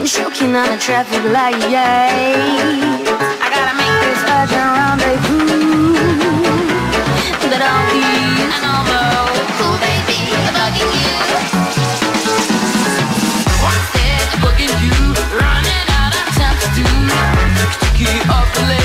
I'm choking on a traffic light. I gotta make this urgent rendezvous. That all these and all those who they be bugging you. Once they're bugging you, running out of time to do. Sticky off the